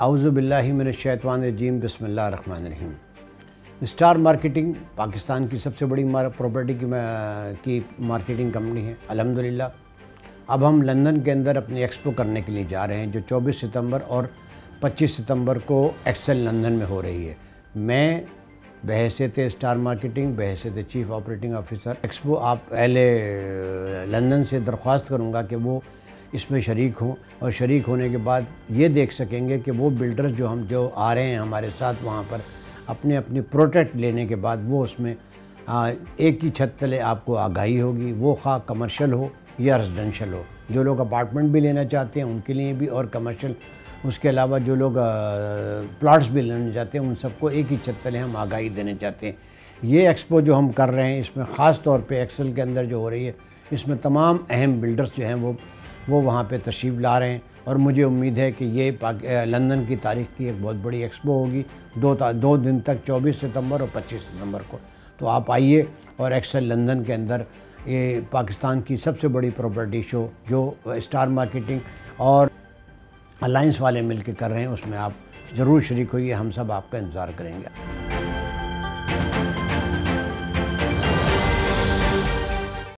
आउज़बिल्लिमिनशैतवानरजीम बसमीम star marketing Pakistan की सबसे बड़ी प्रॉपर्टी की, की मार्केटिंग कंपनी है अल्हम्दुलिल्लाह। अब हम लंदन के अंदर अपनी एक्सपो करने के लिए जा रहे हैं जो 24 सितंबर और 25 सितंबर को एक्सेल लंदन में हो रही है। मैं बहसीत स्टार मार्केटिंग बहसीत चीफ़ ऑपरेटिंग ऑफिसर एक्सपो आप पहले लंदन से दरख्वास्त करूँगा कि वो इसमें शरीक हों और शरीक होने के बाद ये देख सकेंगे कि वो बिल्डर्स जो हम जो आ रहे हैं हमारे साथ वहाँ पर अपने अपने प्रोटेक्ट लेने के बाद वो उसमें आ, एक ही छत तले आपको आगाही होगी। वो खा कमर्शियल हो या रेजिडेंशल हो। जो लोग अपार्टमेंट भी लेना चाहते हैं उनके लिए भी और कमर्शियल उसके अलावा जो लोग प्लाट्स भी लेना चाहते हैं उन सबको एक ही छत तले हम आगाही देने चाहते हैं। ये एक्सपो जो हम कर रहे हैं इसमें ख़ास तौर पे एक्सेल के अंदर जो हो रही है इसमें तमाम अहम बिल्डर्स जो हैं वो वो वहाँ पे तशरीफ़ ला रहे हैं और मुझे उम्मीद है कि ये लंदन की तारीख की एक बहुत बड़ी एक्सपो होगी, दो दो दिन तक 24 सितंबर और 25 सितंबर को। तो आप आइए और एक्सेल लंदन के अंदर ये पाकिस्तान की सबसे बड़ी प्रॉपर्टी शो, जो स्टार मार्केटिंग और अलाइंस वाले मिल कर रहे हैं, उसमें आप ज़रूर शरीक होइए, हम सब आपका इंतज़ार करेंगे।